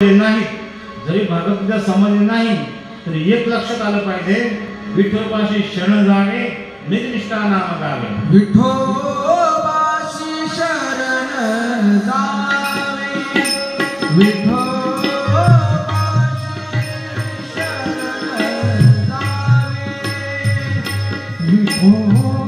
नाही. जरी भगवद्गीता समजली नाही तरी एक लक्षात आलं पाहिजे विठोबाशी शरण जाणे निजनिष्ठा नाम गावे विठोबाशी शरण जावे विठोबाशी शरण जावे विठोबाशी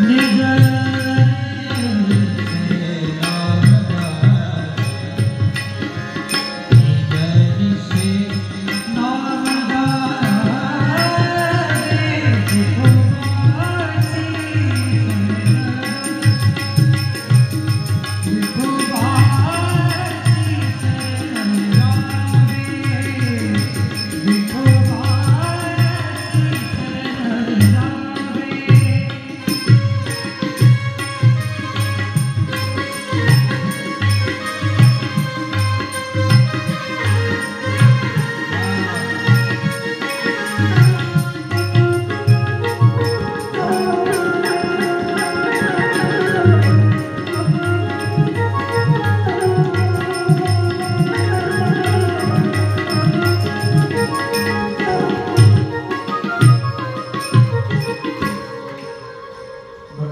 Не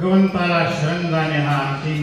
gunpowder and then